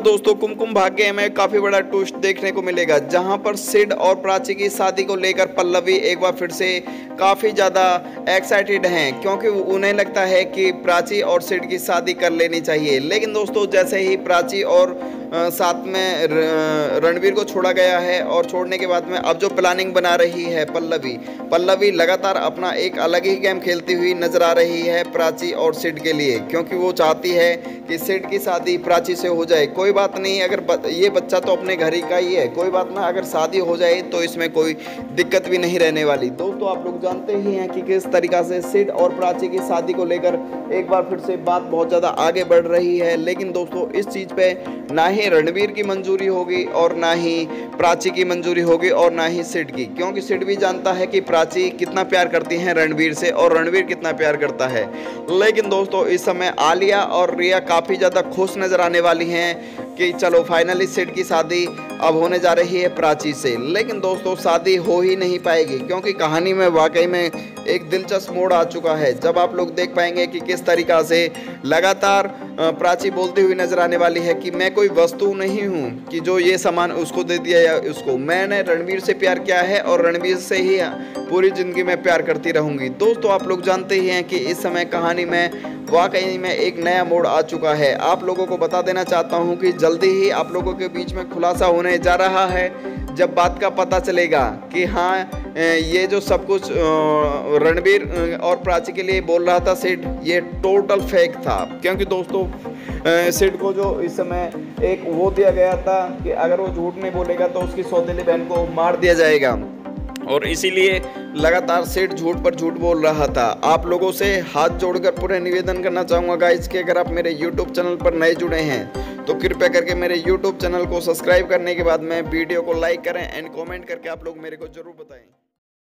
बार दोस्तों, कुमकुम भाग्य में काफ़ी बड़ा ट्विस्ट देखने को मिलेगा, जहाँ पर सिड और प्राची की शादी को लेकर पल्लवी एक बार फिर से काफ़ी ज़्यादा एक्साइटेड हैं, क्योंकि उन्हें लगता है कि प्राची और सिड की शादी कर लेनी चाहिए। लेकिन दोस्तों, जैसे ही प्राची और साथ में रणवीर को छोड़ा गया है और छोड़ने के बाद में अब जो प्लानिंग बना रही है पल्लवी पल्लवी लगातार अपना एक अलग ही गेम खेलती हुई नज़र आ रही है प्राची और सिड के लिए, क्योंकि वो चाहती है कि सिड की शादी प्राची से हो जाए कोई बात नहीं अगर ब, ये बच्चा तो अपने घर ही का ही है कोई बात ना अगर शादी हो जाए तो इसमें कोई दिक्कत भी नहीं रहने वाली। दोस्तों आप लोग जानते ही हैं कि किस तरीका से सिड और प्राची की शादी को लेकर एक बार फिर से बात बहुत ज़्यादा आगे बढ़ रही है लेकिन दोस्तों इस चीज़ पर ना ही रणवीर की मंजूरी होगी और ना ही प्राची की मंजूरी होगी और ना ही सिड की क्योंकि सिड भी जानता है कि प्राची कितना प्यार करती हैं रणवीर से और रणवीर कितना प्यार करता है। लेकिन दोस्तों इस समय आलिया और रिया काफ़ी ज़्यादा खुश नज़र आने वाली हैं कि चलो फाइनली सेट की शादी अब होने जा रही है प्राची से। लेकिन दोस्तों, शादी हो ही नहीं पाएगी, क्योंकि कहानी में, वाकई में एक दिलचस्प मोड़ आ चुका है। जब आप लोग देख पाएँगे कि किस तरीका से लगातार प्राची बोलती हुई नज़र आने वाली है कि मैं कोई वस्तु नहीं हूँ कि जो ये सामान उसको दे दिया या उसको। मैंने रणवीर से प्यार किया है और रणवीर से ही पूरी ज़िंदगी में प्यार करती रहूँगी। दोस्तों, आप लोग जानते ही हैं कि इस समय कहानी में, वाकई में एक नया मोड़ आ चुका है। आप लोगों को बता देना चाहता हूँ कि जल्दी ही आप लोगों के बीच में खुलासा होने जा रहा है। जब बात का पता चलेगा कि हाँ ये जो सब कुछ रणबीर और प्राची के लिए बोल रहा था सिड ये टोटल फेक था। क्योंकि दोस्तों सिड को जो इस समय एक वो दिया गया था कि अगर वो झूठ नहीं बोलेगा तो उसकी सौतेली बहन को मार दिया जाएगा। और इसीलिए लगातार सेठ झूठ पर झूठ बोल रहा था। आप लोगों से हाथ जोड़कर पूरे निवेदन करना चाहूँगा गाइस कि अगर आप मेरे यूट्यूब चैनल पर नए जुड़े हैं तो कृपया करके मेरे यूट्यूब चैनल को सब्सक्राइब करने के बाद में वीडियो को लाइक करें एंड कमेंट करके आप लोग मेरे को ज़रूर बताएँ।